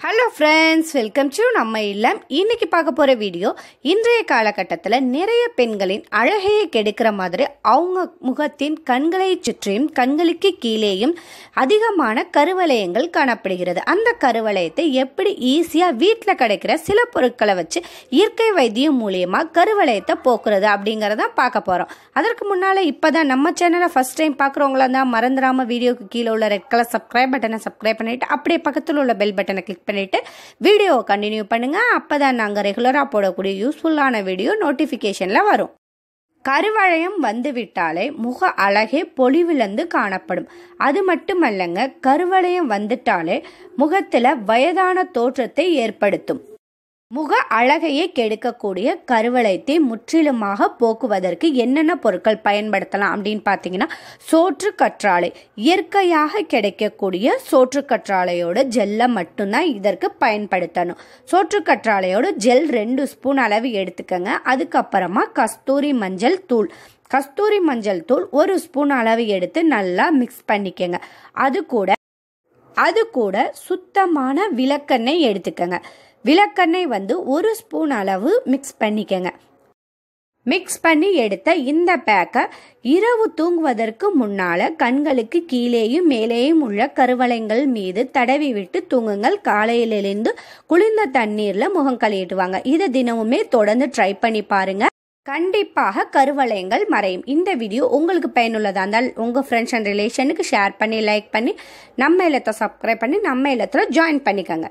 Hello friends welcome to நம்ம இல்லம். இன்னைக்கு பார்க்க போகிற வீடியோ இன்றைய காலகட்டத்தில் நிறைய பெண்களின் அழகையை கெடுக்கிற மாதிரி அவங்க முகத்தின் கண்களை சுற்றியும் கண்களுக்கு கீழேயும் அதிகமான கருவளையங்கள் காணப்படுகிறது. அந்த கருவளையத்தை எப்படி ஈஸியாக வீட்டில் கிடைக்கிற சில பொருட்களை வச்சு இயற்கை வைத்தியம் மூலியமாக கருவளையத்தை போக்குறது அப்படிங்கிறத பார்க்க போகிறோம் அதற்கு முன்னால் இப்போ தான் நம்ம சேனலை ஃபஸ்ட் டைம் பார்க்குறவங்களா தான் மறந்துடாமல் வீடியோக்கு கீழே உள்ள ரெட் கலர் சப்ஸ்கிரைப் பட்டனை சப்ஸ்கிரைப் பண்ணிவிட்டு அப்படியே பக்கத்தில் உள்ள பெல் பட்டனை கிளிக் பண்ணிவிட்டு வீடியோவை கண்டினியூ பண்ணுங்கள் அப்போ தான் நாங்கள் ரெகுலராக போடக்கூடிய யூஸ்ஃபுல்லான வீடியோ நோட்டிஃபிகேஷனில் வரும். கருவளையம் வந்துவிட்டாலே முக அழகே பொலிவிழந்து காணப்படும். அது மட்டுமல்லங்க கருவளையம் வந்துட்டாலே முகத்தில் வயதான தோற்றத்தை ஏற்படுத்தும். முக அழகையே கெடுக்கக்கூடிய கருவளையத்தை முற்றிலுமாக போக்குவதற்கு என்னென்ன பொருட்கள் பயன்படுத்தலாம் அப்படின்னு பார்த்தீங்கன்னா சோற்று கற்றாழை. இயற்கையாக கிடைக்கக்கூடிய சோற்று கற்றாழையோட ஜெல்லை மட்டும்தான் இதற்கு பயன்படுத்தணும். சோற்று கற்றாழையோட ஜெல் ரெண்டு ஸ்பூன் அளவு எடுத்துக்கங்க. அதுக்கப்புறமா கஸ்தூரி மஞ்சள் தூள். கஸ்தூரி மஞ்சள் தூள் ஒரு ஸ்பூன் அளவு எடுத்து நல்லா மிக்ஸ் பண்ணிக்கங்க. அது கூட அது கூட சுத்தமான விளக்கெண்ணெய் எடுத்துக்கங்க. விளக்கெண்ணெய் வந்து ஒரு ஸ்பூன் அளவு மிக்ஸ் பண்ணிக்கங்க. மிக்ஸ் பண்ணி எடுத்த இந்த பேக்கை இரவு தூங்குவதற்கு முன்னால் கண்களுக்கு கீழேயும் மேலேயும் உள்ள கருவளைங்கள் மீது தடவி விட்டு தூங்குங்கள். காலையில் எழுந்து குளிர்ந்த தண்ணீரில் முகம் கழுவிடுவாங்க இதை தினமுமே தொடர்ந்து ட்ரை பண்ணி பாருங்க. கண்டிப்பாக கருவளையங்கள் மறையும். இந்த வீடியோ உங்களுக்கு பயனுள்ளதாக இருந்தால் உங்கள் ஃப்ரெண்ட்ஸ் அண்ட் ரிலேஷனுக்கு ஷேர் பண்ணி லைக் பண்ணி நம்ம இல்லத்தை சப்ஸ்கிரைப் பண்ணி நம்ம இல்லத்தில் ஜாயின் பண்ணிக்கோங்க.